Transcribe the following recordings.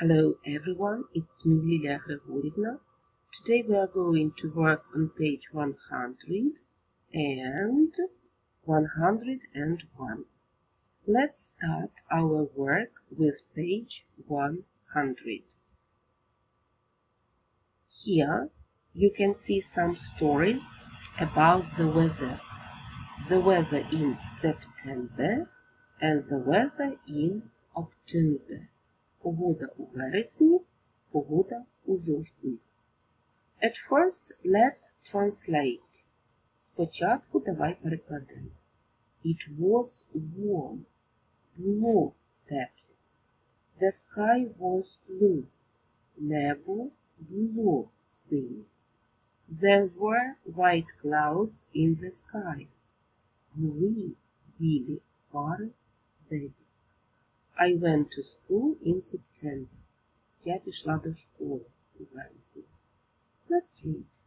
Hello everyone, it's me Lilia. Today we are going to work on page 100 and 101. Let's start our work with page 100. Here you can see some stories about the weather. The weather in September and the weather in October. Погода у вересні, погода у жовтні. At first, let's translate. Спочатку давай перекладемо. It was warm. Було тепло. The sky was blue. Небо було синє. There were white clouds in the sky. Були білі хмари в небі. I went to school in September. Я пішла до школи у вересні. Let's read.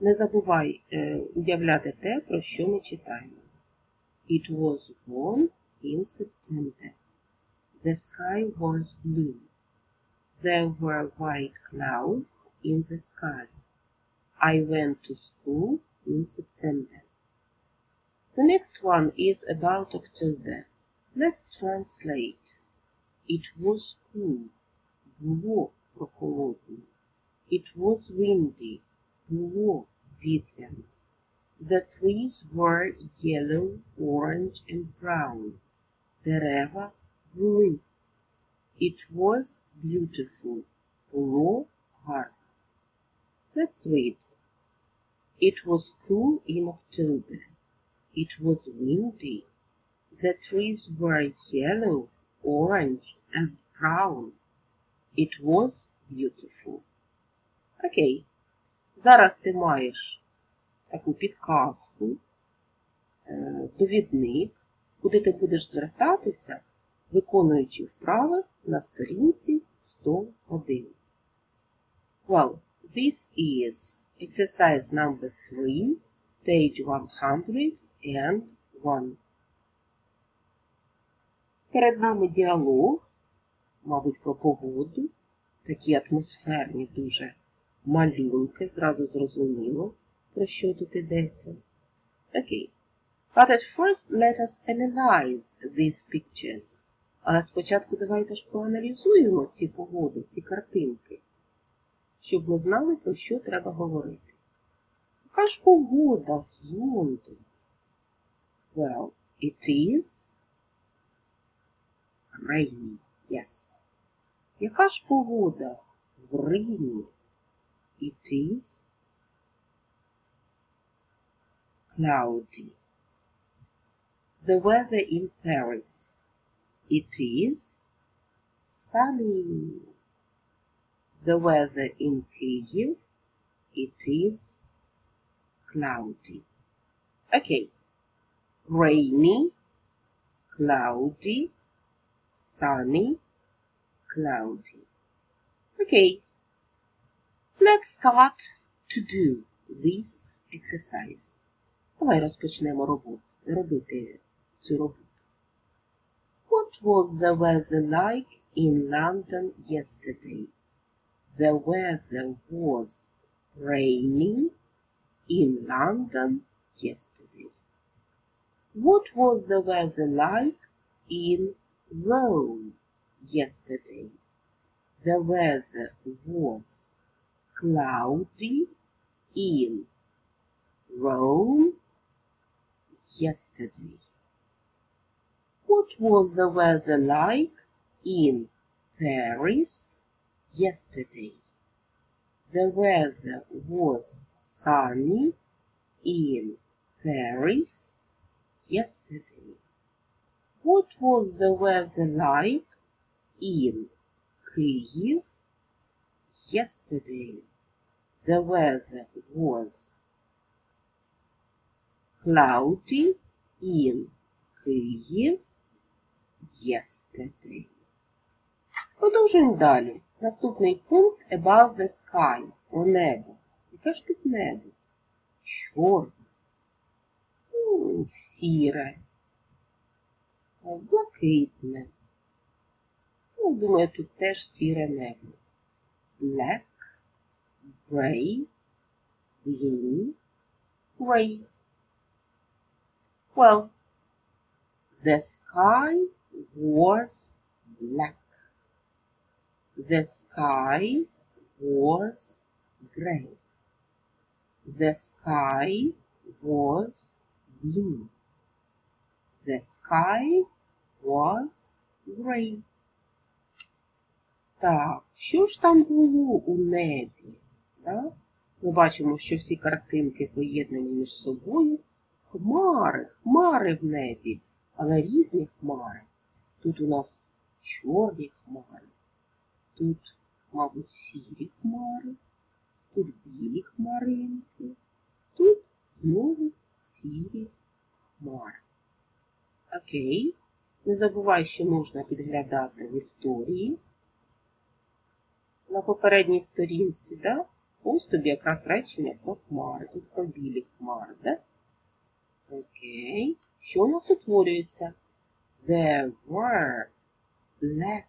Не забувай е, уявляти те, про що ми читаємо. It was warm in September. The sky was blue. There were white clouds in the sky. I went to school in September. The next one is about October. Let's translate. It was cool. Було прохолодно. It was windy. Було вітряно. The trees were yellow, orange and brown. Дерева були. It was beautiful. Було гарно. Let's read. It was cool in October. It was windy. The trees were yellow, orange and brown. It was beautiful. Окей. Зараз ти маєш таку підказку, довідник, куди ти будеш звертатися, виконуючи вправи на сторінці 101. Well, this is exercise number 3, page 101. Перед нами діалог, мабуть, про погоду, такі атмосферні дуже малюнки, зразу зрозуміло, про що тут йдеться. Окей. But at first let us analyze these pictures. Але спочатку давайте ж проаналізуємо ці погоди, ці картинки, щоб ми знали, про що треба говорити. Яка ж погода в Лондоні? Well, it is rainy, yes. Яка ж погода в Римі? It is cloudy. The weather in Paris. It is sunny. The weather in Kyiv. It is cloudy. Okay. Rainy, cloudy, sunny, cloudy. Okay. Let's start to do this exercise. Давай розпочнемо роботу, робити цю роботу. What was the weather like in London yesterday? The weather was raining in London yesterday. What was the weather like in Rome yesterday? The weather was cloudy in Rome yesterday. What was the weather like in Paris yesterday? The weather was sunny in Paris yesterday. What was the weather like in Kyiv yesterday? The weather was cloudy in Kyiv yesterday. Продовжуємо далі. Наступний пункт above the sky. Про небо. Яке ж тут небо? Чорне. Сіре. Блакитне. Ну, думаю, тут теж сіре небо. Black, gray, blue, gray. Well, the sky was black. The sky was gray. The sky was blue. The sky was gray. Так, що ж там було у небі? Так? Ми бачимо, що всі картинки поєднані між собою. Хмари, хмари в небі, але різні хмари. Тут у нас чорні хмари, тут, мабуть, сірі хмари, тут білі хмаринки, тут знову сірі хмари. Окей. Не забувай, що можна підглядати в історії. На попередній сторінці, да? ось тобі якраз речення про хмари, про білі хмари, да? Окей. Що у нас утворюється? There were black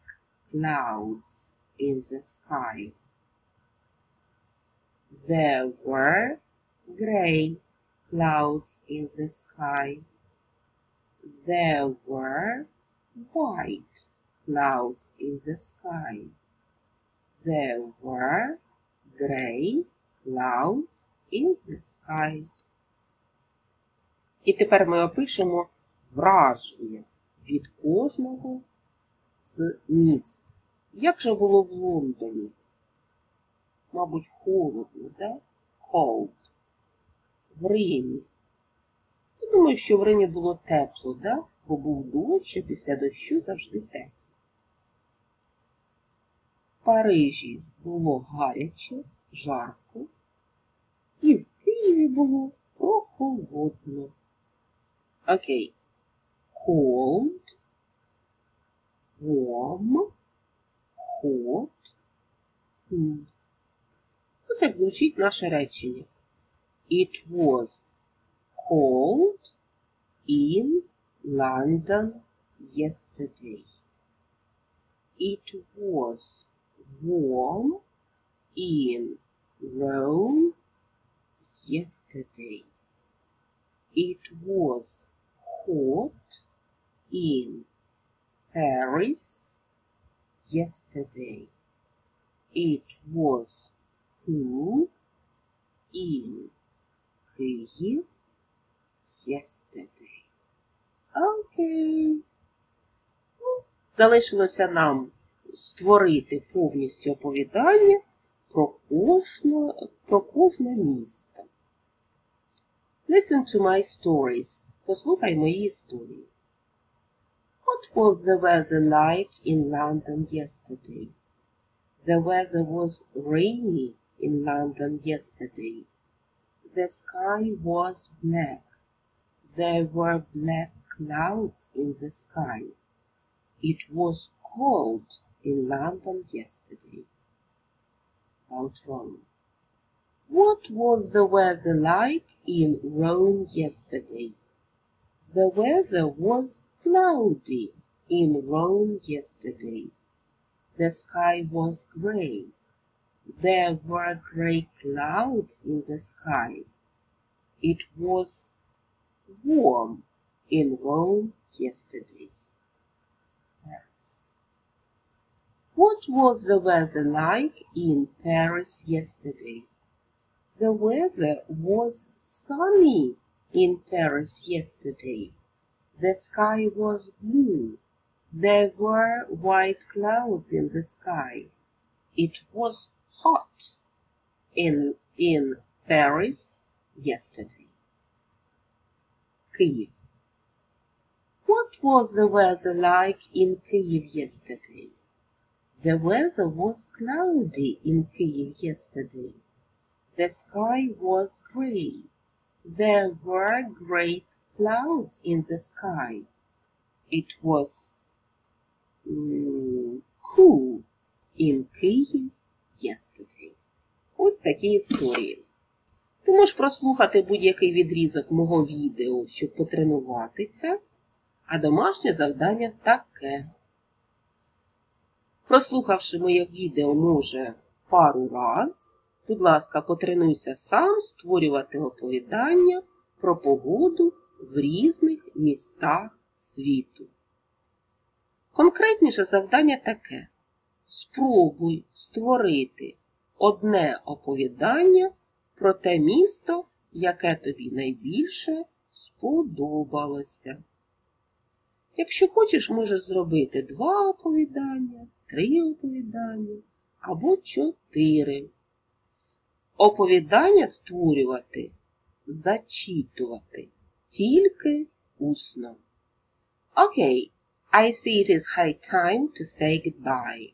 clouds in the sky. There were gray clouds in the sky. There were white clouds in the sky. There were gray clouds in the sky. І тепер ми опишемо враження від кожного з міст. Як же було в Лондоні? Мабуть, холодно, да? Cold. В Римі. Думаю, що в Римі було тепло, да? бо був дощ, а після дощу завжди тепло. В Парижі було гаряче, жарко, і в Києві було прохолодно. Окей. Cold, warm, hot. Ось як звучить наше речення. It was cold in London yesterday. It was warm in Rome yesterday. It was hot in Paris yesterday. It was cool in Kyiv yesterday. Окей. Ну, залишилося нам створити повністю оповідання про кожне, про кожне місто. Listen to my stories. Послухай мої історії. What was the weather like in London yesterday? The weather was rainy in London yesterday. The sky was black. There were black clouds in the sky. It was cold in London yesterday. Rome. What was the weather like in Rome yesterday? The weather was cloudy in Rome yesterday. The sky was gray. There were gray clouds in the sky. It was warm in Rome yesterday. Yes. What was the weather like in Paris yesterday? The weather was sunny in Paris yesterday. The sky was blue. There were white clouds in the sky. It was hot in, in Paris yesterday. Kyiv. What was the weather like in Kyiv yesterday? The weather was cloudy in Kyiv yesterday. The sky was gray. There were great clouds in the sky. It was mm, cool in Kyiv yesterday. Ось такі історії. Ти можеш прослухати будь-який відрізок мого відео, щоб потренуватися, а домашнє завдання таке. Прослухавши моє відео, може, пару раз, будь ласка, потренуйся сам створювати оповідання про погоду в різних містах світу. Конкретніше завдання таке. Спробуй створити одне оповідання про те місто, яке тобі найбільше сподобалося. Якщо хочеш, можеш зробити два оповідання, три оповідання або чотири. Оповідання створювати, зачитувати тільки усно. Окей, I see it is high time to say goodbye.